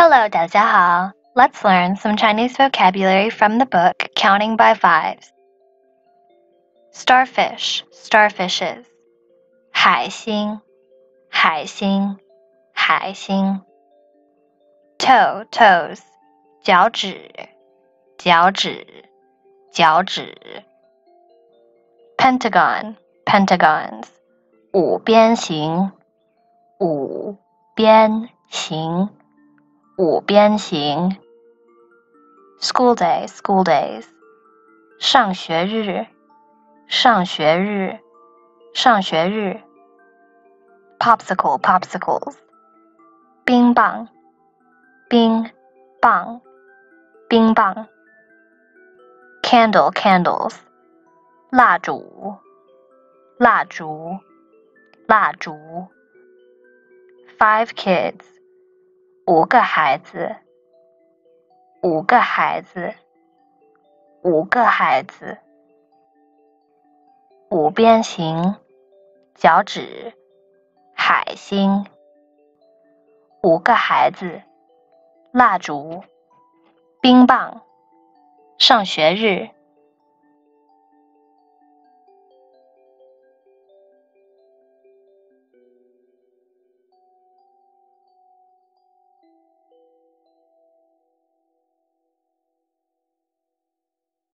Hello, 大家好. Let's learn some Chinese vocabulary from the book Counting by Fives. Starfish, starfishes. 海星，海星，海星。Toe, toes. 脚趾，脚趾，脚趾。Pentagon, pentagons. 五边形，五边形。 五边形。School day, school days. 上学日，上学日，上学日。Popsicle, popsicles. 冰棒，冰棒，冰棒。Candle, candles. 蜡烛，蜡烛，蜡烛。Five kids. 五个孩子，五个孩子，五个孩子。五边形，脚趾，海星。五个孩子，蜡烛，冰棒，上学日。